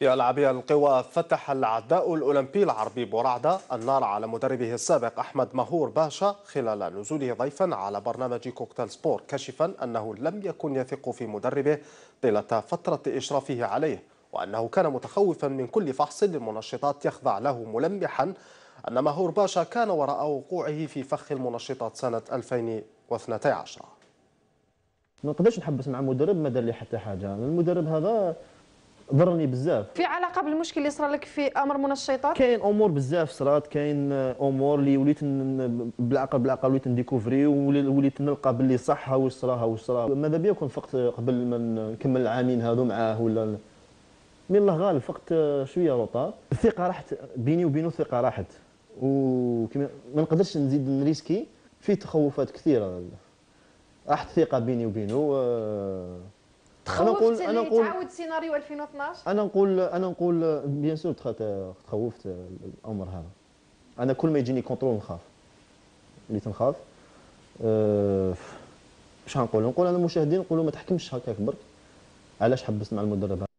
في ألعاب القوى فتح العداء الأولمبي العربي بورعدة النار على مدربه السابق أحمد مهور باشا خلال نزوله ضيفا على برنامج كوكتيل سبور كشفا أنه لم يكن يثق في مدربه طيلة فترة إشرافه عليه وأنه كان متخوفا من كل فحص للمنشطات يخضع له ملمحا أن مهور باشا كان وراء وقوعه في فخ المنشطات سنة 2012 ما نقدرش نحبس مع مدرب ما دار لي حتى حاجة المدرب هذا ضرني بزاف. في علاقة بالمشكل اللي صرا لك في أمر منشطات كاين أمور بزاف صرات كاين أمور اللي وليت بالعقل بالعقل وليت ن découvrir وليت نلقى باللي صح واش صرا واش صرا. ماذا بيا كون فقت قبل ما نكمل العامين هذو معاه ولا من الله غالب فقت شوية retard الثقة راحت بيني وبينه الثقة راحت. وكما ما نقدرش نزيد ن risquer في تخوفات كثيرة. راحت ثقه بيني وبينه أنا نقول أنا نقول تعاود سيناريو 2012 أنا نقول أنا نقول bien sûr تخوفت الأمر هذا. أنا كل ما يجيني contrôle نخاف. اللي تنخاف أه نقول؟ نقول أنا المشاهدين نقولوا ما تحكمش هكاك برك. علاش حبست مع المدرب؟